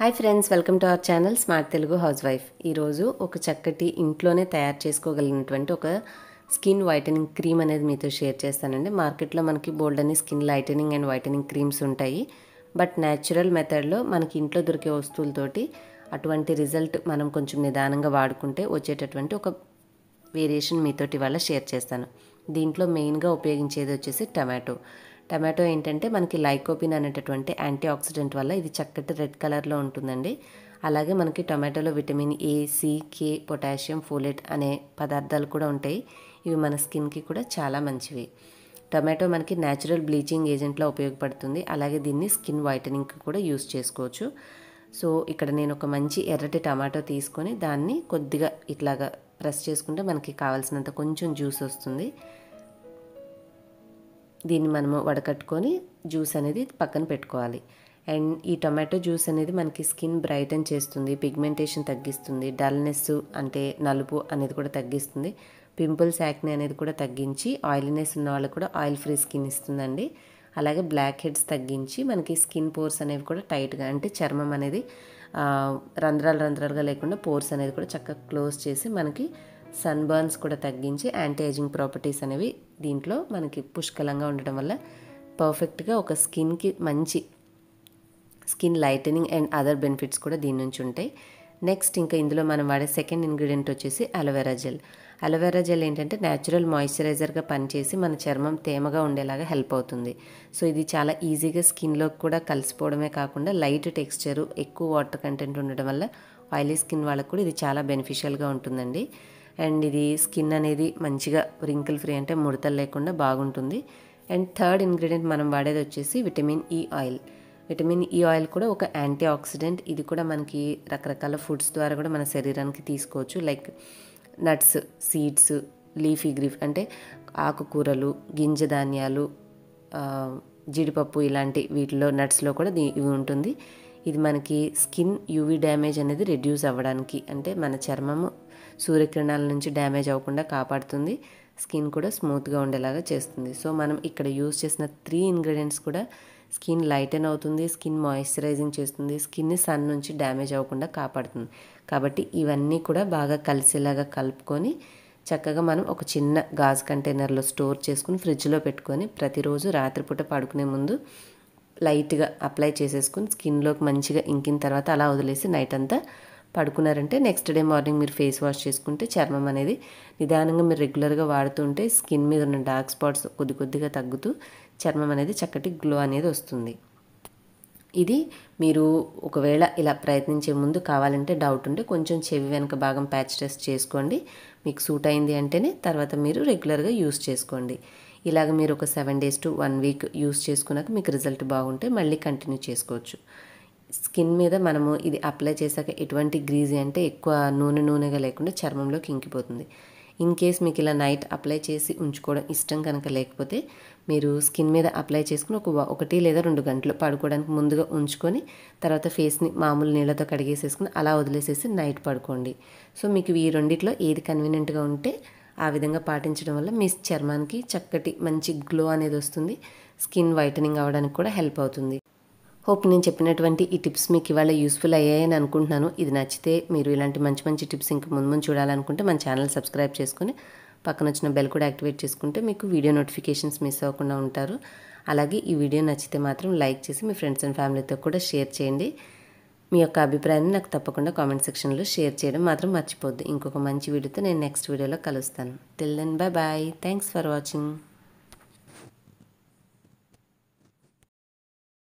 Hi friends welcome to our channel smart Telugu housewife ఈరోజు ఒక చక్కటి ఇంట్లోనే తయారు చేసుకోగలిగినటువంటి ఒక స్కిన్ వైటనింగ్ క్రీమ్ అనేది మీతో షేర్ చేస్తానండి. మార్కెట్లో మనకి బోల్డ్ అని skin lightening and whitening creams ఉంటాయి. బట్ న్యాచురల్ మెథడ్లో మనకి ఇంట్లో దొరికే వస్తువులతోటి అటువంటి రిజల్ట్ మనం కొంచెం నిదానంగా వాడుకుంటే వచ్చేటటువంటి ఒక వేరియేషన్ మీతోటి వల్ల షేర్ చేస్తాను. దీంట్లో మెయిన్గా ఉపయోగించేది వచ్చేసి టమాటో. టమాటో ఏంటంటే మనకి లైకోపిన్ అనేటటువంటి యాంటీ ఆక్సిడెంట్ వల్ల ఇది చక్కటి రెడ్ కలర్లో ఉంటుందండి. అలాగే మనకి టమాటోలో vitamin A C K potassium folate అనే పదార్థాలు కూడా ఉంటాయి. ఇవి మన స్కిన్కి కూడా చాలా మంచివి. టమాటో మనకి న్యాచురల్ బ్లీచింగ్ ఏజెంట్లో ఉపయోగపడుతుంది. అలాగే దీన్ని స్కిన్ వైటనింగ్కి కూడా యూస్ చేసుకోవచ్చు. సో ఇక్కడ నేను ఒక మంచి ఎర్రటి టమాటో తీసుకొని దాన్ని కొద్దిగా ఇట్లాగా ప్రెస్ చేసుకుంటే మనకి కావాల్సినంత కొంచెం జ్యూస్ వస్తుంది. దీన్ని మనము వడకట్టుకొని జ్యూస్ అనేది పక్కన పెట్టుకోవాలి. అండ్ ఈ టొమాటో జ్యూస్ అనేది మనకి స్కిన్ బ్రైటన్ చేస్తుంది పిగ్మెంటేషన్ తగ్గిస్తుంది డల్నెస్ అంటే నలుపు అనేది కూడా తగ్గిస్తుంది పింపుల్స్ యాక్ని అనేది కూడా తగ్గించి ఆయిలీనెస్ ఉన్న వాళ్ళకి కూడా ఆయిల్ ఫ్రీ స్కిన్ ఇస్తుందండి. అలాగే బ్లాక్ హెడ్స్ తగ్గించి మనకి స్కిన్ పోర్స్ అనేవి కూడా టైట్గా అంటే చర్మం అనేది రంధ్రాలు రంధ్రాలుగా లేకుండా పోర్స్ అనేది కూడా చక్కగా క్లోజ్ చేసి మనకి సన్బర్న్స్ కూడా తగ్గించి యాంటీ ఏజింగ్ ప్రాపర్టీస్ అనేవి దీంట్లో మనకి పుష్కలంగా ఉండటం వల్ల పర్ఫెక్ట్గా ఒక స్కిన్కి మంచి skin lightening and other benefits కూడా దీని నుంచి ఉంటాయి. నెక్స్ట్ ఇంకా ఇందులో మనం వాడే సెకండ్ ఇంగ్రీడియంట్ వచ్చేసి aloe vera gel. Aloe vera gel ఏంటంటే న్యాచురల్ మాయిశ్చరైజర్గా పనిచేసి మన చర్మం తేమగా ఉండేలాగా హెల్ప్ అవుతుంది. సో ఇది చాలా ఈజీగా స్కిన్లోకి కూడా కలిసిపోవడమే కాకుండా లైట్ టెక్స్చరు ఎక్కువ వాటర్ కంటెంట్ ఉండడం వల్ల ఆయిలీ స్కిన్ వాళ్ళకు కూడా ఇది చాలా బెనిఫిషియల్గా ఉంటుందండి. అండ్ ఇది స్కిన్ అనేది మంచిగా రింకిల్ ఫ్రీ అంటే ముడతలు లేకుండా బాగుంటుంది. అండ్ థర్డ్ ఇంగ్రీడియంట్ మనం వాడేది వచ్చేసి vitamin E oil vitamin E oil కూడా ఒక యాంటీ ఆక్సిడెంట్ ఇది కూడా మనకి రకరకాల ఫుడ్స్ ద్వారా కూడా మన శరీరానికి తీసుకోవచ్చు. Like nuts seeds leafy greens అంటే ఆకుకూరలు గింజ ధాన్యాలు జీడిపప్పు ఇలాంటి వీటిలో నట్స్లో కూడా ఇవి ఉంటుంది. ఇది మనకి స్కిన్ యూవీ డ్యామేజ్ అనేది రెడ్యూస్ అవ్వడానికి అంటే మన చర్మము సూర్యకిరణాల నుంచి డ్యామేజ్ అవ్వకుండా కాపాడుతుంది. స్కిన్ కూడా స్మూత్గా ఉండేలాగా చేస్తుంది. సో మనం ఇక్కడ యూజ్ చేసిన త్రీ ఇంగ్రీడియంట్స్ కూడా స్కిన్ లైటన్ అవుతుంది స్కిన్ మాయిశ్చరైజింగ్ చేస్తుంది స్కిన్ని సన్ నుంచి డ్యామేజ్ అవ్వకుండా కాపాడుతుంది. కాబట్టి ఇవన్నీ కూడా బాగా కలిసేలాగా కలుపుకొని చక్కగా మనం ఒక చిన్న గాజు కంటైనర్లో స్టోర్ చేసుకుని ఫ్రిడ్జ్లో పెట్టుకొని ప్రతిరోజు రాత్రిపూట పడుకునే ముందు లైట్గా అప్లై చేసేసుకుని స్కిన్లోకి మంచిగా ఇంకిన తర్వాత అలా వదిలేసి నైట్ అంతా పడుకున్నారంటే నెక్స్ట్ డే మార్నింగ్ మీరు ఫేస్ వాష్ చేసుకుంటే చర్మం అనేది నిదానంగా మీరు రెగ్యులర్గా వాడుతుంటే స్కిన్ మీద ఉన్న డార్క్ స్పాట్స్ కొద్ది కొద్దిగా తగ్గుతూ చర్మం అనేది చక్కటి గ్లో అనేది వస్తుంది. ఇది మీరు ఒకవేళ ఇలా ప్రయత్నించే ముందు కావాలంటే డౌట్ ఉంటే కొంచెం చెవి వెనక భాగం ప్యాచ్ టెస్ట్ చేసుకోండి. మీకు సూట్ అయింది అంటేనే తర్వాత మీరు రెగ్యులర్గా యూస్ చేసుకోండి. ఇలాగ మీరు ఒక seven days to one week use చేసుకున్నాక మీకు రిజల్ట్ బాగుంటే మళ్ళీ కంటిన్యూ చేసుకోవచ్చు. స్కిన్ మీద మనము ఇది అప్లై చేశాక ఎటువంటి గ్రీజీ అంటే ఎక్కువ నూనె నూనెగా లేకుండా చర్మంలోకి ఇంకిపోతుంది. ఇన్ కేస్ మీకు ఇలా నైట్ అప్లై చేసి ఉంచుకోవడం ఇష్టం కనుక లేకపోతే మీరు స్కిన్ మీద అప్లై చేసుకుని ఒక ఒకటి లేదా రెండు గంటలు పడుకోవడానికి ముందుగా ఉంచుకొని తర్వాత ఫేస్ని మామూలు నీళ్ళతో కడిగేసేసుకుని అలా వదిలేసేసి నైట్ పడుకోండి. సో మీకు ఈ రెండిట్లో ఏది కన్వీనియంట్గా ఉంటే ఆ విధంగా పాటించడం వల్ల మీ చర్మానికి చక్కటి మంచి గ్లో అనేది వస్తుంది. స్కిన్ వైటనింగ్ అవ్వడానికి కూడా హెల్ప్ అవుతుంది. హోప్ నేను చెప్పినటువంటి ఈ టిప్స్ మీకు ఇవాళ యూస్ఫుల్ అయ్యాయని అనుకుంటున్నాను. ఇది నచ్చితే మీరు ఇలాంటి మంచి మంచి టిప్స్ ఇంకా ముందు ముందు చూడాలనుకుంటే మన ఛానల్ సబ్స్క్రైబ్ చేసుకుని పక్కన వచ్చిన బెల్ కూడా యాక్టివేట్ చేసుకుంటే మీకు వీడియో నోటిఫికేషన్స్ మిస్ అవ్వకుండా ఉంటారు. అలాగే ఈ వీడియో నచ్చితే మాత్రం లైక్ చేసి మీ ఫ్రెండ్స్ అండ్ ఫ్యామిలీతో కూడా షేర్ చేయండి. మీ యొక్క అభిప్రాయాన్ని నాకు తప్పకుండా కామెంట్ సెక్షన్లో షేర్ చేయడం మాత్రం మర్చిపోద్దు ఇంకొక మంచి వీడియోతో నేను నెక్స్ట్ వీడియోలో కలుస్తాను. Till then bye bye thanks for watching